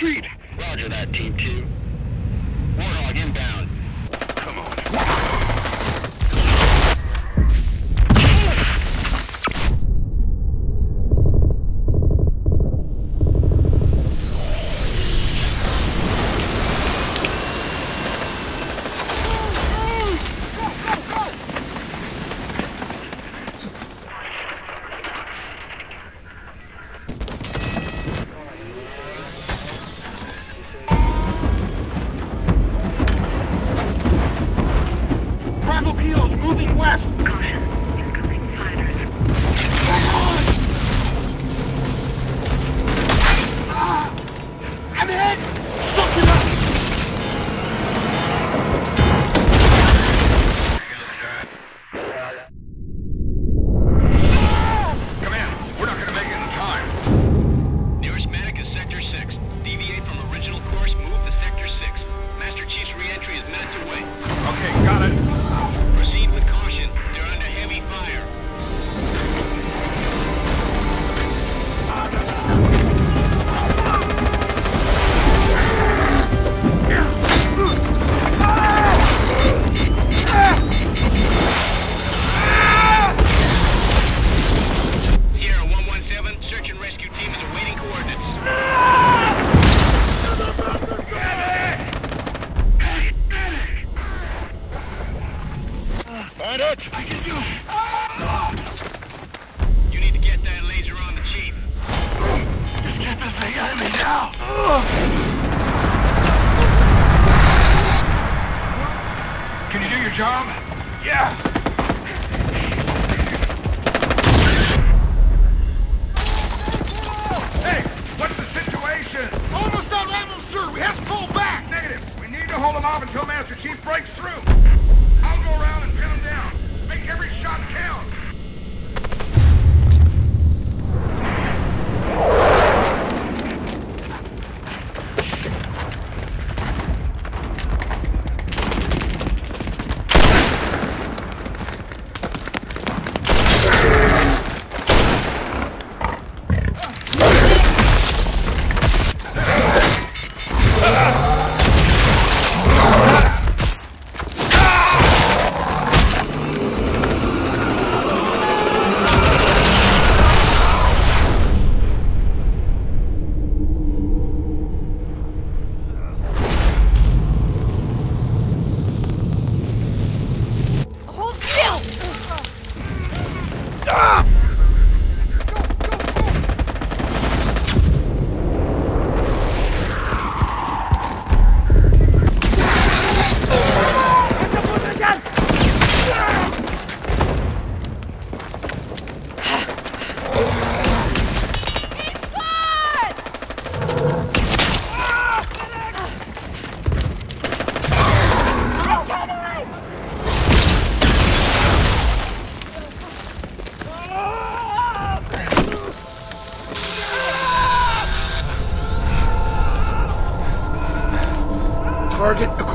retreat. Roger that, Team 2. I can do You need to get that laser on the chief. Just get this thing out of me now! Can you do your job? Yeah. Hey, what's the situation? Almost out of ammo, sir. We have to pull back. Negative. We need to hold them off until Master Chief breaks through. I'll go around and pin them down. Make every shot count.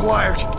Acquired.